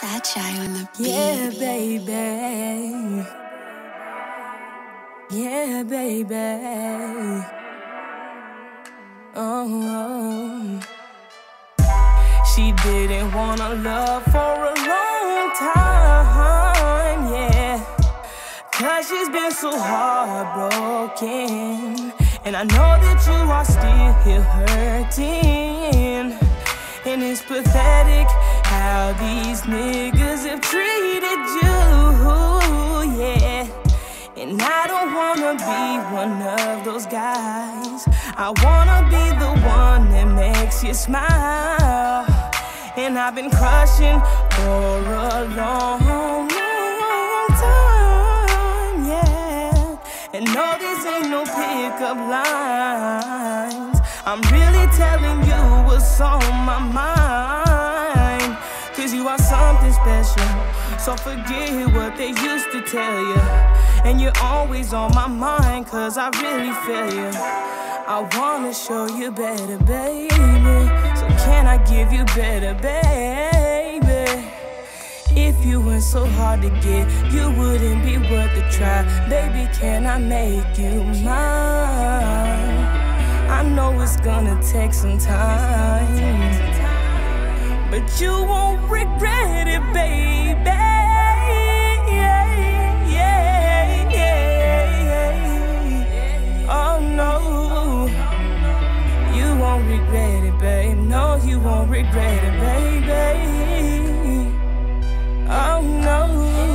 Sagii on the beat. Yeah, baby. Yeah, baby. Oh, she didn't wanna love for a long time, yeah. Cause she's been so heartbroken. And I know that you are still here hurting. And it's pathetic wanna be one of those guys. I wanna be the one that makes you smile. And I've been crushing for a long, long time, yeah. And no, these ain't no pickup lines. I'm really telling you what's on my mind. Cause you are something special. So forget what they used to tell you. And you're always on my mind, cause I really feel you. I wanna show you better, baby. So can I give you better, baby? If you weren't so hard to get, you wouldn't be worth the try. Baby, can I make you mine? I know it's gonna take some time, but you won't it, baby. Oh no.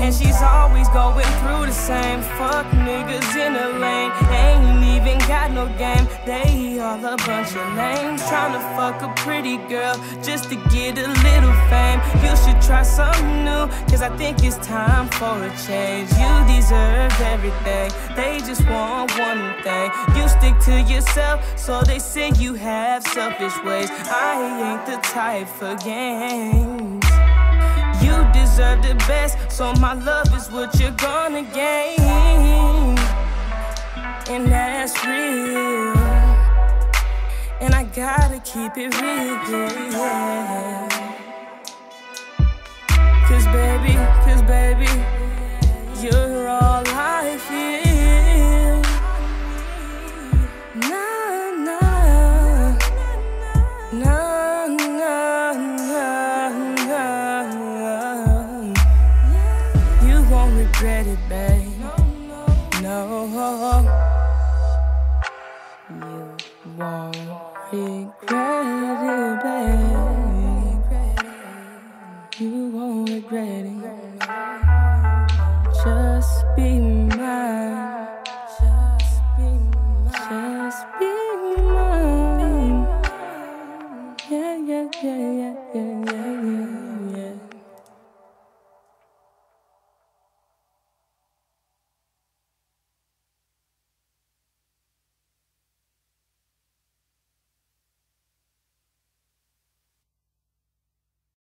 And she's always going through the same fuck niggas in the lane. Ain't even got no game. They all a bunch of names. Trying to fuck a pretty girl just to get a little fame. You should try something new. Cause I think it's time for a change. You deserve everything. They just want one thing. You stick to yourself, so they say you have selfish ways. I ain't the type for games. You deserve the best, so my love is what you're gonna gain. And that's real. Gotta keep it real, yeah. Cause baby, cause baby, you're all I feel. Nah, nah, nah, nah, nah, nah. You won't regret it, babe. Just be mine.